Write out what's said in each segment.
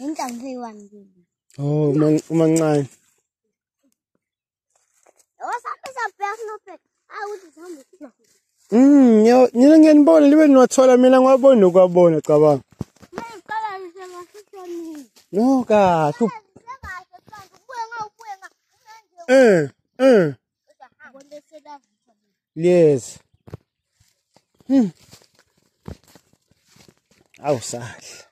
Inhlamvu eyi-one kimi. Oh, umancane. Oh, mm, yena ngiyanibona libe niwathola mina ngiwaboni nokwabona cabanga. No kahle. Eh, eh. Yes. Hmm. Awusahle.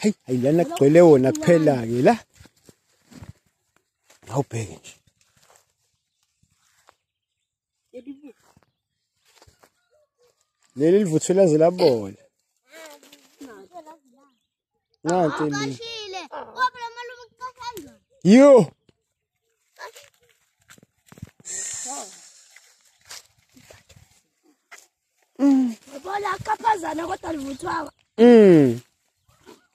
hayi hayi lana kugcwele wona kuphela-ke la awubheke nje leli livuthwe laze labona nantiyo Mm. Ngibona akaphazana kodwa livuthwa. Mm.